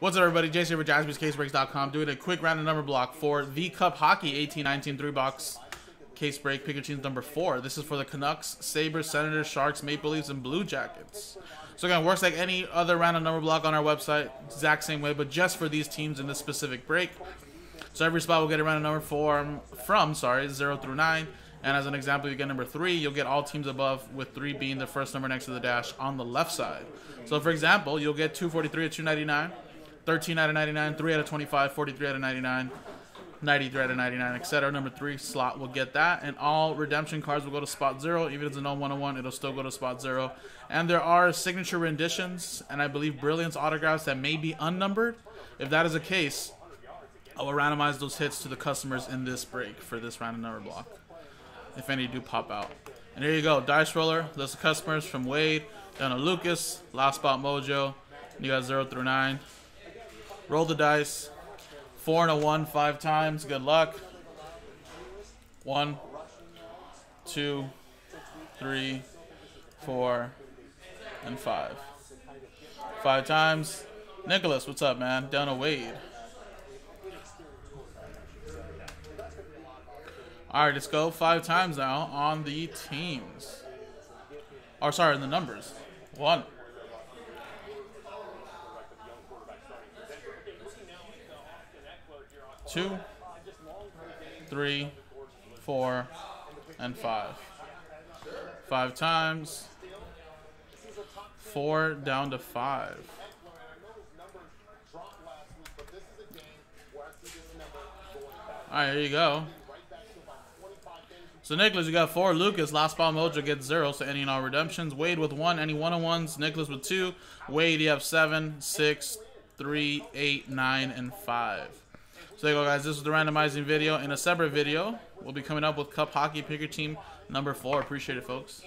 What's up, everybody? Jason over JaspysCaseBreaks.com doing a quick random number block for the Cup Hockey 18-19 three-box case break. Pick your teams number four. This is for the Canucks, Sabres, Senators, Sharks, Maple Leafs, and Blue Jackets. So again, works like any other random number block on our website, exact same way, but just for these teams in this specific break. So every spot will get a random number from, from sorry, 0 through 9. And as an example, you get number 3, you'll get all teams above, with 3 being the first number next to the dash on the left side. So for example, you'll get 243 at 299, 13 out of 99, 3 out of 25, 43 out of 99, 93 out of 99, etc. Number 3 slot will get that. And all redemption cards will go to spot 0. Even if it's a no 101, it'll still go to spot 0. And there are signature renditions and I believe Brilliance autographs that may be unnumbered. If that is the case, I will randomize those hits to the customers in this break for this random number block. If any do pop out. And here you go, dice roller, list of customers from Wade down to Lucas, last spot Mojo. You got 0 through 9. Roll the dice. Four and a one, five times. Good luck. One, two, three, four, and five. Five times. Nicholas, what's up, man? Down to Wade. All right, let's go five times now on the teams. Or sorry, in the numbers. One. Two, three, four, and five. Five times. Four down to five. All right, here you go. So Nicholas, you got four. Lucas, last ball mojo gets zero. So any and all redemptions. Wade with one. Any one on ones. Nicholas with two. Wade, you have seven, six, three, eight, nine, and five. So there you go, guys. This is the randomizing video. In a separate video, we'll be coming up with Cup Hockey Picker Team number four. Appreciate it, folks.